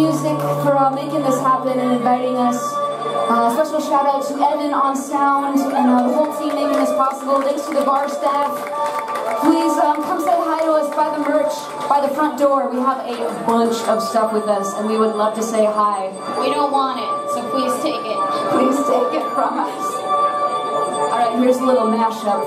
Music for uh, making this happen and inviting us. Uh, special shout out to Evan on sound and uh, the whole team making this possible. Thanks to the bar staff. Please um, come say hi to us, by the merch by the front door. We have a bunch of stuff with us and we would love to say hi. We don't want it, so please take it. Please take it from us. All right, here's a little mashup.